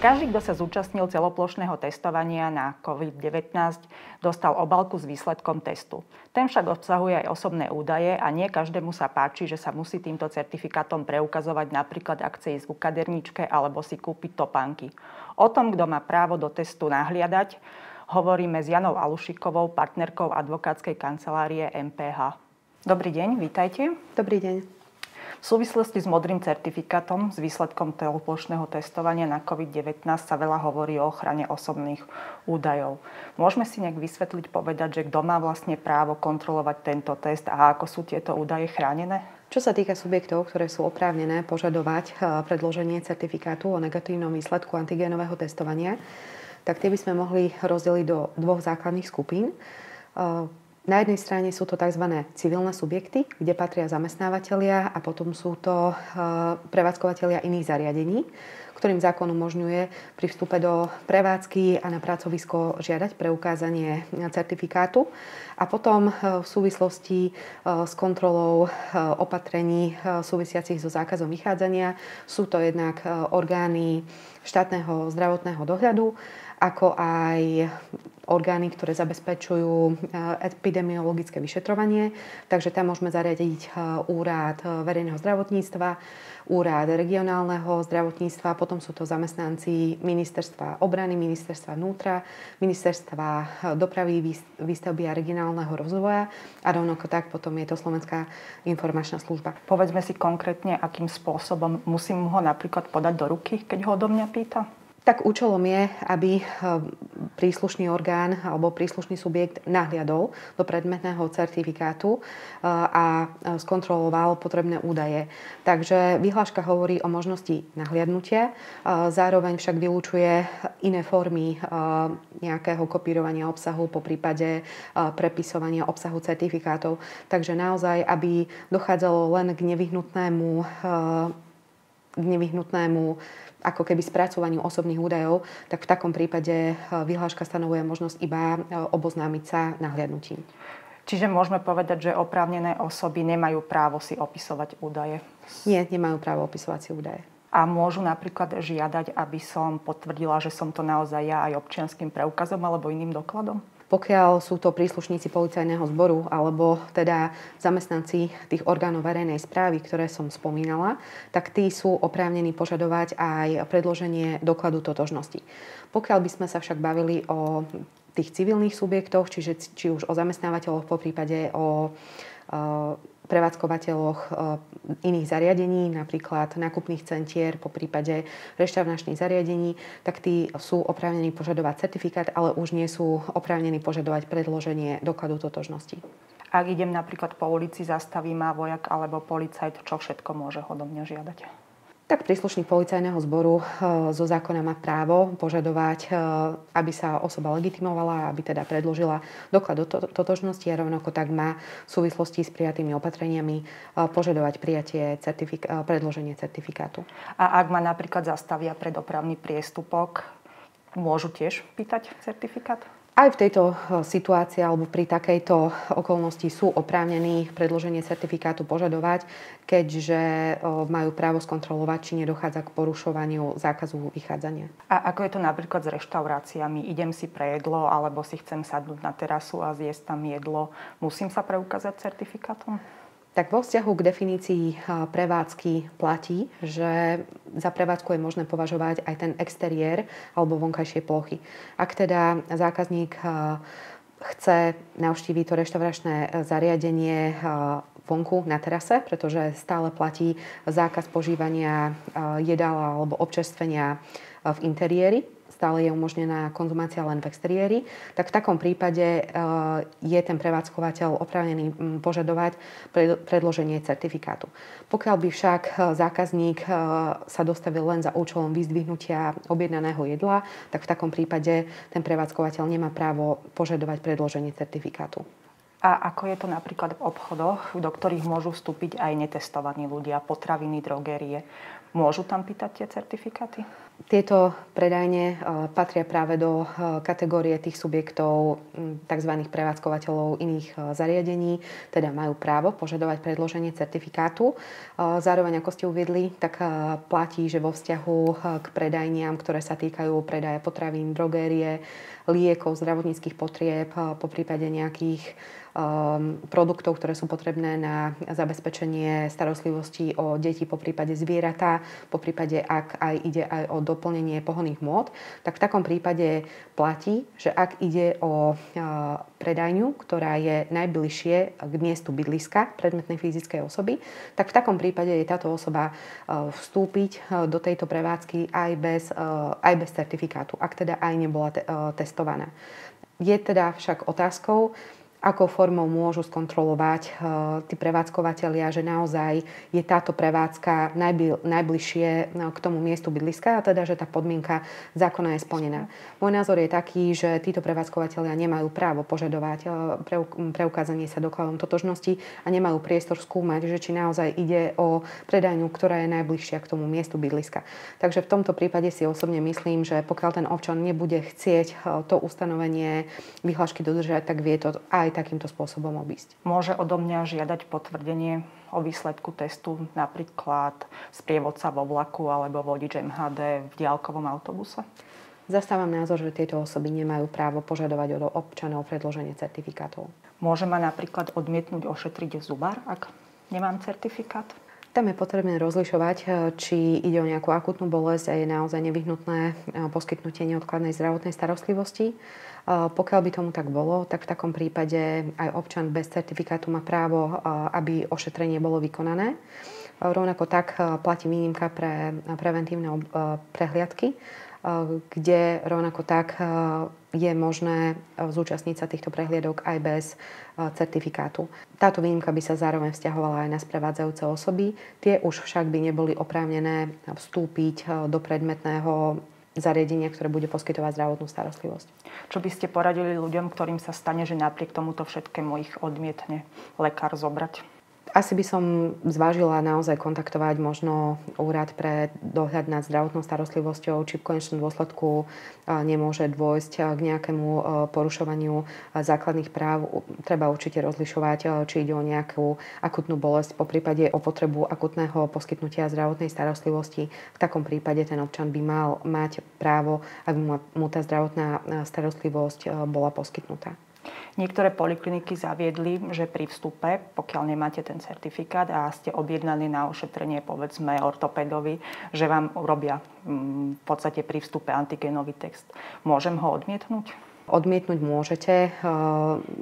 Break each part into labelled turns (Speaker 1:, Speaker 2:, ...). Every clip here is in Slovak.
Speaker 1: Každý, kto sa zúčastnil celoplošného testovania na COVID-19, dostal obalku s výsledkom testu. Ten však obsahuje aj osobné údaje a nie každému sa páči, že sa musí týmto certifikátom preukazovať napríklad ak chce ísť ku kaderničke alebo si kúpiť topánky. O tom, kto má právo do testu nahliadať, hovoríme s Janou Alušikovou, partnerkou advokátskej kancelárie MPH. Dobrý deň, vítajte.
Speaker 2: Dobrý deň.
Speaker 1: V súvislosti s modrým certifikátom s výsledkom celoplošného testovania na COVID-19 sa veľa hovorí o ochrane osobných údajov. Môžeme si nejak vysvetliť, povedať, že kto má vlastne právo kontrolovať tento test a ako sú tieto údaje chránené?
Speaker 2: Čo sa týka subjektov, ktoré sú oprávnené požadovať eh, predloženie certifikátu o negatívnom výsledku antigénového testovania, tak tie by sme mohli rozdeliť do dvoch základných skupín. Na jednej strane sú to tzv. civilné subjekty, kde patria zamestnávateľia a potom sú to e, prevádzkovateľia iných zariadení, ktorým zákon umožňuje pri vstupe do prevádzky a na pracovisko žiadať preukázanie certifikátu. A potom e, v súvislosti e, s kontrolou opatrení súvisiacich so zákazom vychádzania sú to jednak orgány štátneho zdravotného dohľadu, ako aj orgány, ktoré zabezpečujú eh, epidemiologické vyšetrovanie. Takže tam môžeme zariadiť eh, úrad eh, verejného zdravotníctva, úrad regionálneho zdravotníctva, potom sú to zamestnanci ministerstva obrany, ministerstva vnútra, ministerstva dopravy, výstavby a regionálneho rozvoja a rovnako tak potom je to Slovenská informačná služba.
Speaker 1: Povedzme si konkrétne, akým spôsobom musím ho napríklad podať do ruky, keď ho odo mňa pýta?
Speaker 2: Tak účelom je, aby eh, príslušný orgán alebo príslušný subjekt nahliadol do predmetného certifikátu eh, a skontroloval potrebné údaje. Takže vyhláška hovorí o možnosti nahliadnutia, eh, zároveň však vylúčuje iné formy nejakého kopírovania obsahu, po prípade prepisovania obsahu certifikátov. Takže naozaj, aby dochádzalo len k nevyhnutnému nevyhnutnému ako keby spracovaniu osobných údajov, tak v takom prípade e, vyhláška stanovuje možnosť iba e, oboznámiť sa nahliadnutím.
Speaker 1: Čiže môžeme povedať, že oprávnené osoby nemajú právo si opisovať údaje?
Speaker 2: Nie, nemajú právo opisovať si údaje.
Speaker 1: A môžu napríklad žiadať, aby som potvrdila, že som to naozaj ja aj občianským preukazom alebo iným dokladom?
Speaker 2: Pokiaľ sú to príslušníci policajného zboru alebo teda zamestnanci tých orgánov verejnej správy, ktoré som spomínala, tak tí sú oprávnení požadovať aj predloženie dokladu totožnosti. Pokiaľ by sme sa však bavili o tých civilných subjektoch, čiže či už o zamestnávateľoch, po prípade o prevádzkovateľoch eh, iných zariadení, napríklad nákupných centier, po prípade reštauračných zariadení, tak tí sú oprávnení požadovať certifikát, ale už nie sú oprávnení požadovať predloženie dokladu totožnosti.
Speaker 1: Ak idem napríklad po ulici, zastaví ma vojak alebo policajt, čo všetko môže odo mňa žiadať?
Speaker 2: Tak príslušník policajného zboru eh, zo zákona má právo požadovať, eh, aby sa osoba legitimovala, aby teda predložila doklad do totožnosti a rovnako tak má v súvislosti s prijatými opatreniami eh, požadovať prijatie certifik- predloženie certifikátu.
Speaker 1: A ak ma napríklad zastavia pre dopravný priestupok, môžu tiež pýtať certifikát?
Speaker 2: Aj v tejto eh, situácii alebo pri takejto okolnosti sú oprávnení predloženie certifikátu požadovať, keďže eh, majú právo skontrolovať, či nedochádza k porušovaniu zákazu vychádzania.
Speaker 1: A ako je to napríklad s reštauráciami? Idem si pre jedlo alebo si chcem sadnúť na terasu a zjesť tam jedlo. Musím sa preukázať certifikátom?
Speaker 2: Tak vo vzťahu k definícii prevádzky platí, že za prevádzku je možné považovať aj ten exteriér alebo vonkajšie plochy. Ak teda zákazník chce navštíviť to reštauračné e, zariadenie vonku na terase, pretože stále platí zákaz požívania jedál alebo občerstvenia v interiéri, stále je umožnená konzumácia len v exteriéri, tak v takom prípade e, je ten prevádzkovateľ oprávnený požadovať predloženie certifikátu. Pokiaľ by však e, zákazník e, sa dostavil len za účelom vyzdvihnutia objednaného jedla, tak v takom prípade ten prevádzkovateľ nemá právo požadovať predloženie certifikátu.
Speaker 1: A ako je to napríklad v obchodoch, do ktorých môžu vstúpiť aj netestovaní ľudia, potraviny, drogerie? Môžu tam pýtať tie certifikáty?
Speaker 2: Tieto predajne patria práve do kategórie tých subjektov tzv. prevádzkovateľov iných zariadení, teda majú právo požadovať predloženie certifikátu. Zároveň, ako ste uviedli, tak platí, že vo vzťahu k predajniam, ktoré sa týkajú predaja potravín, drogérie, liekov, zdravotníckých potrieb, po prípade nejakých produktov, ktoré sú potrebné na zabezpečenie starostlivosti o deti, po prípade zvieratá, po prípade ak aj ide aj o doplnenie pohonných môd, tak v takom prípade platí, že ak ide o uh, predajňu, ktorá je najbližšie k miestu bydliska predmetnej fyzickej osoby, tak v takom prípade je táto osoba uh, vstúpiť uh, do tejto prevádzky aj bez, aj bez certifikátu, ak teda aj nebola te- testovaná. Je teda však otázkou, akou formou môžu skontrolovať uh, tí prevádzkovateľia, že naozaj je táto prevádzka najbl- najbližšie no, k tomu miestu bydliska a teda, že tá podmienka zákona je splnená. Môj názor je taký, že títo prevádzkovateľia nemajú právo požadovať uh, preukázanie sa dokladom totožnosti a nemajú priestor skúmať, že či naozaj ide o predajňu, ktorá je najbližšia k tomu miestu bydliska. Takže v tomto prípade si osobne myslím, že pokiaľ ten občan nebude chcieť to ustanovenie vyhlášky dodržať, tak vie to aj aj takýmto spôsobom obísť.
Speaker 1: Môže odo mňa žiadať potvrdenie o výsledku testu napríklad sprievodca vo vlaku alebo vodič MHD v diálkovom autobuse?
Speaker 2: Zastávam názor, že tieto osoby nemajú právo požadovať od občanov predloženie certifikátov.
Speaker 1: Môže ma napríklad odmietnúť ošetriť zubar, ak nemám certifikát?
Speaker 2: Tam je potrebné rozlišovať, eh, či ide o nejakú akutnú bolesť a je naozaj nevyhnutné eh, poskytnutie neodkladnej zdravotnej starostlivosti. Eh, pokiaľ by tomu tak bolo, tak v takom prípade aj občan bez certifikátu má právo, aby ošetrenie bolo vykonané. Rovnako tak platí výnimka pre preventívne prehliadky, kde rovnako tak je možné zúčastniť sa týchto prehliadok aj bez certifikátu. Táto výnimka by sa zároveň vzťahovala aj na sprevádzajúce osoby. Tie už však by neboli oprávnené vstúpiť do predmetného zariadenia, ktoré bude poskytovať zdravotnú starostlivosť.
Speaker 1: Čo by ste poradili ľuďom, ktorým sa stane, že napriek tomuto všetkému ich odmietne lekár zobrať?
Speaker 2: Asi by som zvážila naozaj kontaktovať možno úrad pre dohľad nad zdravotnou starostlivosťou, či v konečnom dôsledku nemôže dôjsť k nejakému porušovaniu základných práv. Treba určite rozlišovať, či ide o nejakú akutnú bolesť, po prípade o potrebu akutného poskytnutia zdravotnej starostlivosti. V takom prípade ten občan by mal mať právo, aby mu tá zdravotná starostlivosť bola poskytnutá.
Speaker 1: Niektoré polikliniky zaviedli, že pri vstupe, pokiaľ nemáte ten certifikát a ste objednaní na ošetrenie, povedzme ortopedovi, že vám urobia mm, v podstate pri vstupe antigenový text. Môžem ho odmietnúť?
Speaker 2: Odmietnúť môžete eh,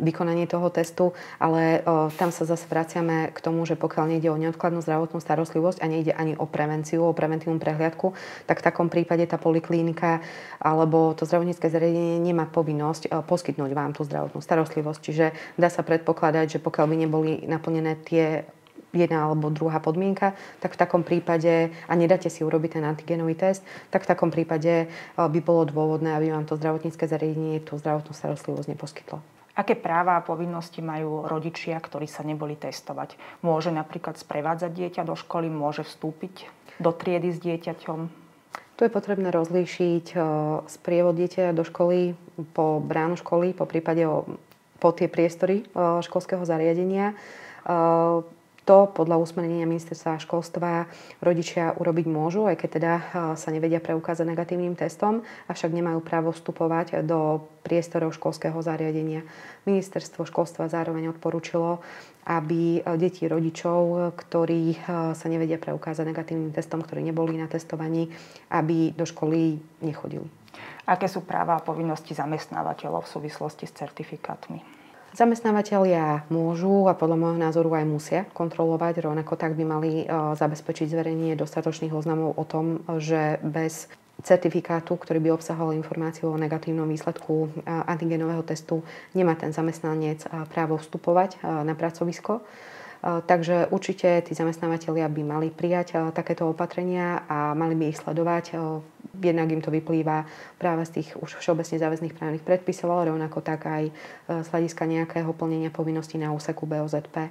Speaker 2: vykonanie toho testu, ale eh, tam sa zase vraciame k tomu, že pokiaľ nejde o neodkladnú zdravotnú starostlivosť a nejde ani o prevenciu, o preventívnu prehliadku, tak v takom prípade tá poliklinika alebo to zdravotnícke zariadenie nemá povinnosť eh, poskytnúť vám tú zdravotnú starostlivosť. Čiže dá sa predpokladať, že pokiaľ by neboli naplnené tie jedna alebo druhá podmienka, tak v takom prípade, a nedáte si urobiť ten antigenový test, tak v takom prípade eh, by bolo dôvodné, aby vám to zdravotnícke zariadenie tú zdravotnú starostlivosť neposkytlo.
Speaker 1: Aké práva a povinnosti majú rodičia, ktorí sa neboli testovať? Môže napríklad sprevádzať dieťa do školy, môže vstúpiť do triedy s dieťaťom?
Speaker 2: Tu je potrebné rozlíšiť eh, sprievod dieťa do školy po bránu školy, po prípade o, po tie priestory eh, školského zariadenia. To podľa usmernenia ministerstva školstva rodičia urobiť môžu, aj keď teda sa nevedia preukázať negatívnym testom, avšak nemajú právo vstupovať do priestorov školského zariadenia. Ministerstvo školstva zároveň odporúčilo, aby deti rodičov, ktorí sa nevedia preukázať negatívnym testom, ktorí neboli na testovaní, aby do školy nechodili.
Speaker 1: Aké sú práva a povinnosti zamestnávateľov v súvislosti s certifikátmi?
Speaker 2: Zamestnávateľia môžu a podľa môjho názoru aj musia kontrolovať, rovnako tak by mali e, zabezpečiť zverejnenie dostatočných oznamov o tom, že bez certifikátu, ktorý by obsahoval informáciu o negatívnom výsledku e, antigenového testu, nemá ten zamestnanec e, právo vstupovať na pracovisko. Takže určite tí zamestnávateľia by mali prijať takéto opatrenia a mali by ich sledovať. Jednak im to vyplýva práve z tých už všeobecne záväzných právnych predpisov, ale rovnako tak aj z hľadiska nejakého plnenia povinností na úseku BOZP.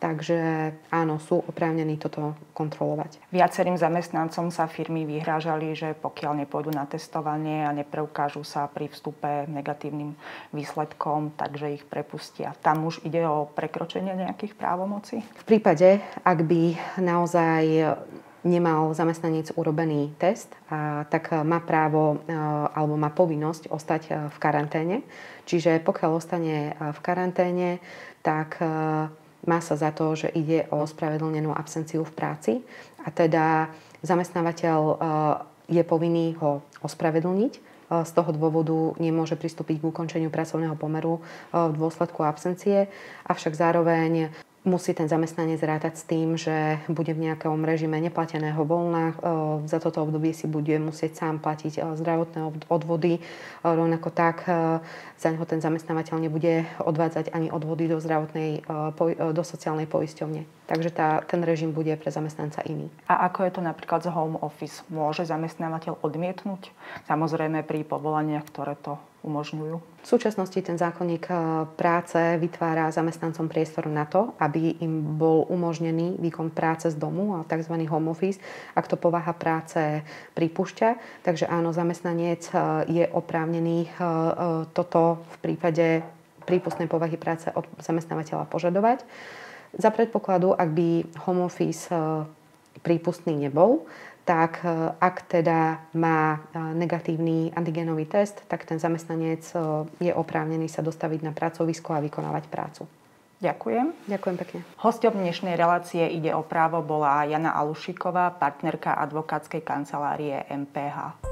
Speaker 2: Takže áno, sú oprávnení toto kontrolovať.
Speaker 1: Viacerým zamestnancom sa firmy vyhrážali, že pokiaľ nepôjdu na testovanie a nepreukážu sa pri vstupe negatívnym výsledkom, takže ich prepustia. Tam už ide o prekročenie nejakých právomocí?
Speaker 2: V prípade, ak by naozaj nemal zamestnanec urobený test, a, tak má právo alebo má povinnosť ostať v karanténe. Čiže pokiaľ ostane v karanténe, tak má sa za to, že ide o spravedlnenú absenciu v práci a teda zamestnávateľ e, je povinný ho ospravedlniť. E, z toho dôvodu nemôže pristúpiť k ukončeniu pracovného pomeru e, v dôsledku absencie, avšak zároveň musí ten zamestnanec rátať s tým, že bude v nejakom režime neplateného voľna. E, za toto obdobie si bude musieť sám platiť e, zdravotné odvody. E, rovnako tak za neho ten zamestnávateľ nebude odvádzať ani odvody do, zdravotnej, do sociálnej poisťovne. Takže tá, ten režim bude pre zamestnanca iný.
Speaker 1: A ako je to napríklad z home office? Môže zamestnávateľ odmietnúť? Samozrejme pri povolaniach, ktoré to umožňujú.
Speaker 2: V súčasnosti ten zákonník eh, práce vytvára zamestnancom priestor na to, aby im bol umožnený výkon práce z domu, tzv. home office, ak to povaha práce pripúšťa. Takže áno, zamestnanec eh, je oprávnený eh, toto v prípade prípustnej povahy práce od zamestnávateľa požadovať. Za predpokladu, ak by home office prípustný nebol, tak e, ak teda má e, negatívny antigenový test, tak ten zamestnanec e, je oprávnený sa dostaviť na pracovisko a vykonávať prácu.
Speaker 1: Ďakujem.
Speaker 2: Ďakujem pekne.
Speaker 1: Hosťom dnešnej relácie ide o právo bola Jana Alušiková, partnerka advokátskej kancelárie MPH.